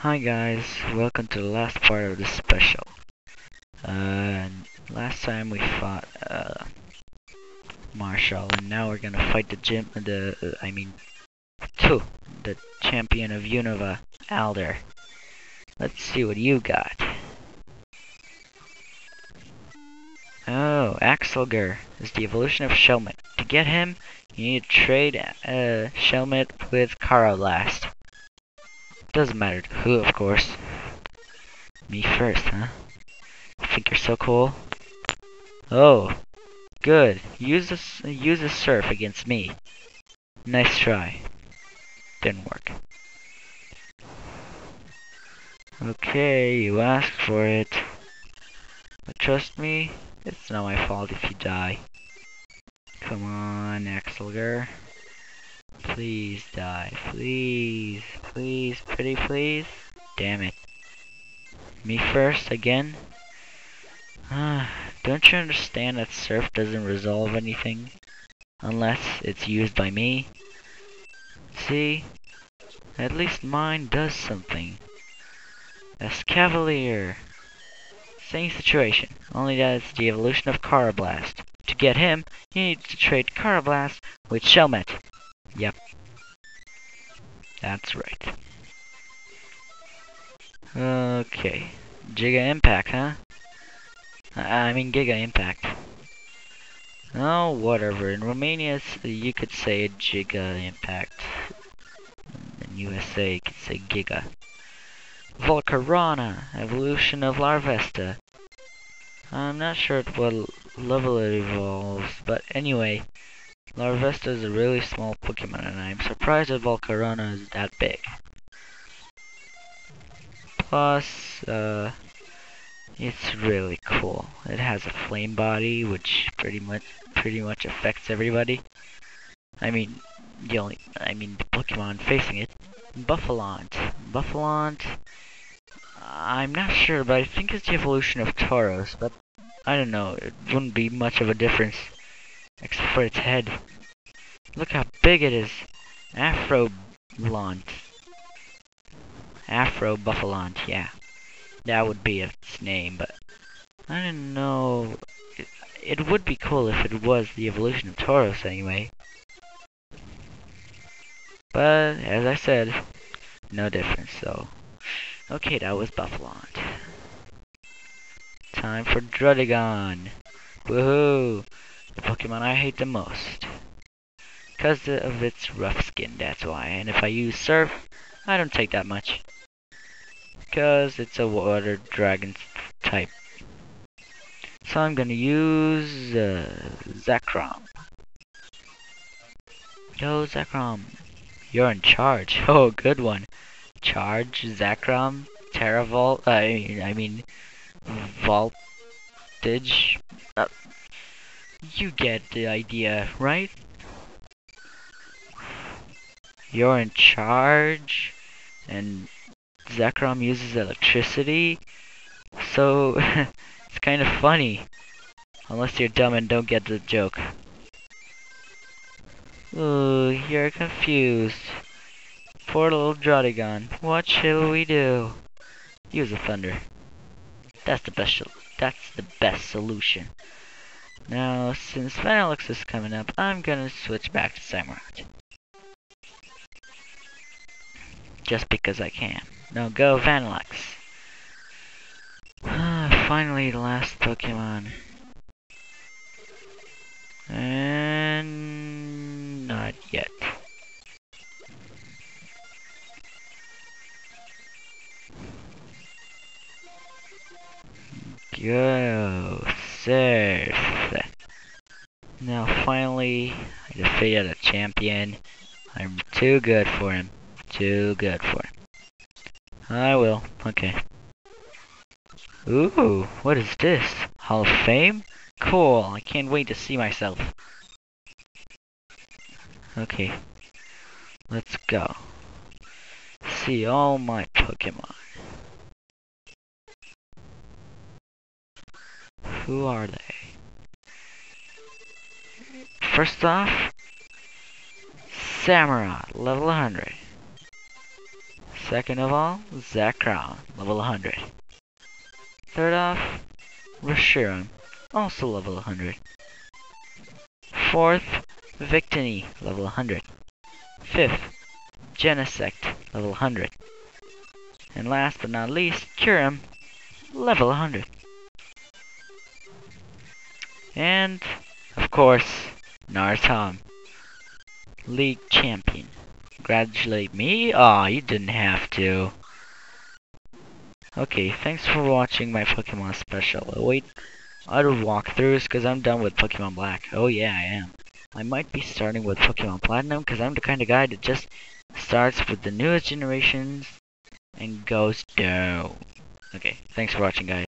Hi guys, welcome to the last part of this special. Uh, last time we fought uh, Marshal, and now we're gonna fight the gym. The uh, I mean, two, the champion of Unova, Alder. Let's see what you got. Oh, Accelgor is the evolution of Shelmet. To get him, you need to trade uh, Shelmet with Karrablast. Doesn't matter who, of course. Me first, huh? Think you're so cool? Oh, good. Use this. Use a surf against me. Nice try. Didn't work. Okay, you asked for it. But trust me, it's not my fault if you die. Come on, Accelgor. Please die. Please. Please. Pretty please. Damn it. Me first again? Ah, don't you understand that surf doesn't resolve anything? Unless it's used by me? See? At least mine does something. Escavalier. Same situation, only that it's the evolution of Karrablast. To get him, you need to trade Karrablast with Shelmet. Yep. That's right. Okay. Giga Impact, huh? Uh, I mean Giga Impact. Oh, whatever. In Romania, you could say Giga Impact. In USA, you could say Giga. Volcarona, evolution of Larvesta. I'm not sure at what level it evolves, but anyway, Larvesta is a really small Pokemon, and I'm surprised that Volcarona is that big. Plus, uh, it's really cool. It has a flame body, which pretty much pretty much affects everybody. I mean, the only I mean the Pokemon facing it. Bouffalant. Bouffalant. I'm not sure, but I think it's the evolution of Tauros. But I don't know. It wouldn't be much of a difference, except for its head. Look how big it is. Afroblont. Afro Bouffalant, yeah. That would be its name, but I don't know. It, it would be cool if it was the evolution of Tauros anyway. But, as I said, no difference, so. Okay, that was Bouffalant. Time for Druddigon. Woohoo! The Pokemon I hate the most. Because of its rough skin, that's why. And if I use Surf, I don't take that much. Because it's a water dragon type. So I'm gonna use uh, Zekrom. Yo, Zekrom. You're in charge. Oh, good one. Charge, Zekrom, Teravolt, I mean, I mean, Voltage. Uh, you get the idea, right? You're in charge, and Zekrom uses electricity, so it's kind of funny. Unless you're dumb and don't get the joke. Ooh, you're confused. Poor little Druddigon. What shall we do? Use a thunder. That's the best. That's the best solution. Now, since Vanilluxe is coming up, I'm gonna switch back to Samurott. Just because I can. Now go Vanilluxe. Ah, finally, the last Pokemon. And not yet. Go, Surf. Now finally, I defeated a champion. I'm too good for him. Too good for him. I will. Okay. Ooh, what is this? Hall of Fame? Cool, I can't wait to see myself. Okay. Let's go. See all my Pokemon. Who are they? First off, Samurott, level 100. Second of all, Zekrom, level 100. Third off, Reshiram, also level 100. Fourth, Victini, level 100. Fifth, Genesect, level 100. And last but not least, Kyurem, level 100. And, of course, Nartom, League Champion. Congratulate me? Aw, oh, you didn't have to. Okay, thanks for watching my Pokemon special. Oh, wait, other walkthroughs, because I'm done with Pokemon Black. Oh yeah, I am. I might be starting with Pokemon Platinum, because I'm the kind of guy that just starts with the newest generations and goes down. Okay, thanks for watching, guys.